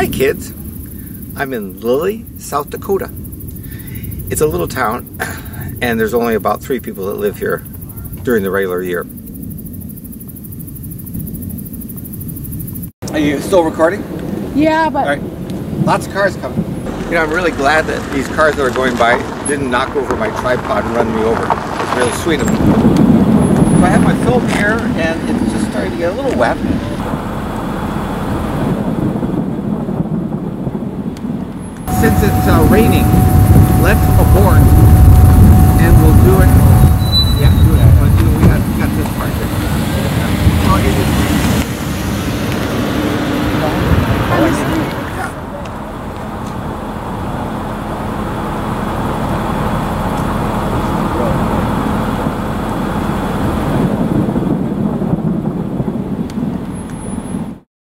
Hi kids, I'm in Lily, South Dakota. It's a little town and there's only about three people that live here during the regular year. Are you still recording? Yeah, but All right. Lots of cars coming. You know, I'm really glad that these cars that are going by didn't knock over my tripod and run me over. It's really sweet of them. So I have my film here and it's just starting to get a little wet. Since it's uh, raining,